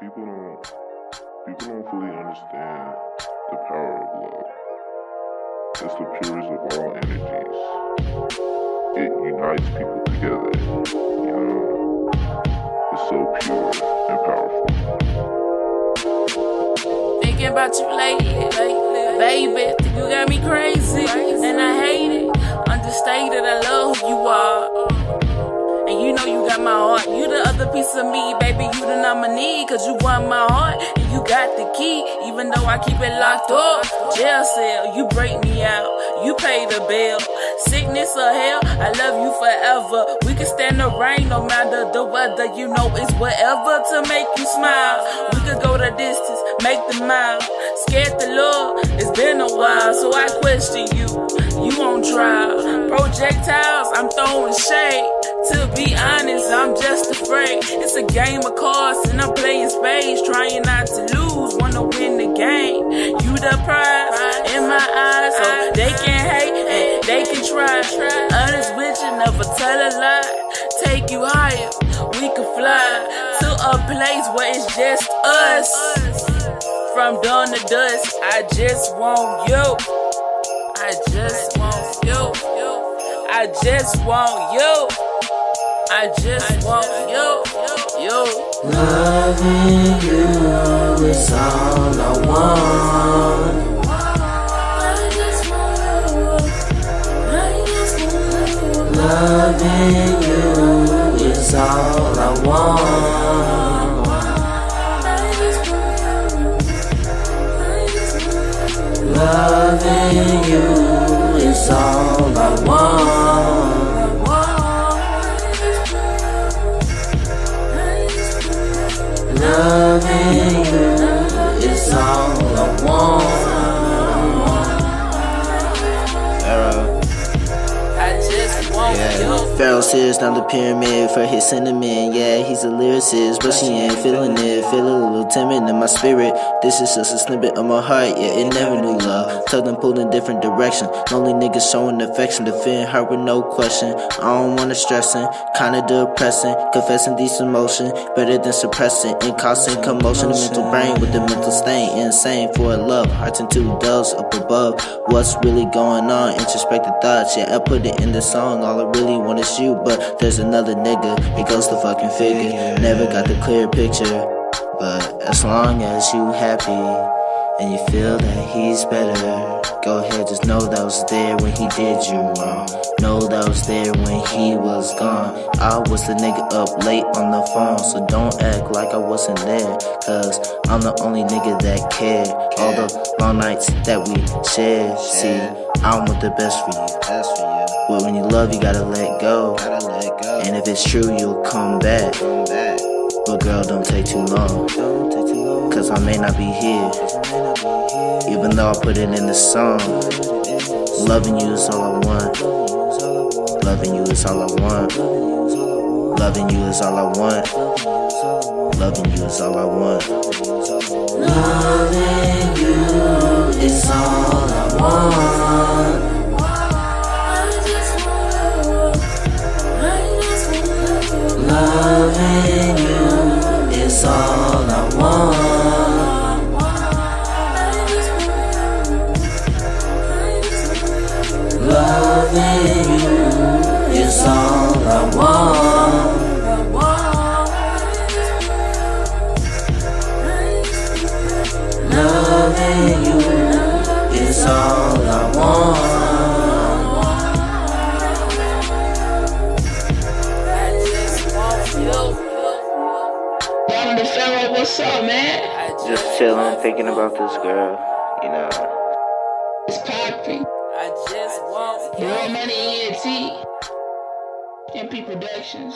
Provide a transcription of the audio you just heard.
people don't people don't fully understand the power of love. It's the purest of all energies. It unites people together. You know, it's so pure and powerful. Thinking about you lately, lately, baby. You got me crazy, piece of me, baby. You the nominee. Cause you want my heart. And you got the key. Even though I keep it locked up. Jail cell, you break me out. You pay the bill. Sickness or hell, I love you forever. We can stand the rain no matter the weather. You know it's whatever to make you smile. We could go the distance, make the mile. Scared the Lord, it's been a while. So I question you. You on trial. Projectiles, I'm throwing shade. Be honest, I'm just afraid. It's a game of cards and I'm playing spades, trying not to lose, wanna win the game. You the prize in my eyes, so they can hate and they can try. Honest with never tell a lie. Take you higher, we can fly to a place where it's just us. From dawn to dusk, I just want you. I just want you. I just want you. I just want you, you. Loving you is all I want. Loving you is all I want. Loving you finger. It's all. Pharaoh says down the pyramid for his sentiment. Yeah, he's a lyricist, but she ain't feeling it. Feel a little timid in my spirit. This is just a snippet of my heart. Yeah, it never knew love. Tell them pulled in different direction. Lonely niggas showing affection, defending her with no question. I don't wanna stressing, kinda depressing. Confessing these emotions, better than suppressing. And causing commotion. The mental brain with the mental stain. Insane for a love. Hearts and two doves up above. What's really going on? Introspective thoughts. Yeah, I put it in the song. All I really want you, but there's another nigga. It goes to fucking figure. Never got the clear picture. But as long as you happy and you feel that he's better, go ahead, just know that was there when he did you wrong. Know that was there when he was gone. I was the nigga up late on the phone, so don't act like I wasn't there. Cause I'm the only nigga that cared. All the long nights that we shared. See, I want the best for you. But when you love, you gotta let go. And if it's true, you'll come back. But girl, don't take too long. Cause I may not be here. Even though I put it in the song. Loving you is all I want. Loving you is all I want. Loving you is all I want. Loving you is all I want. Loving you is all I want. You is all I want. Welcome to what's up, man? Just chilling, thinking about this girl, you know. It's popping. I just want More money ENT. MP Productions.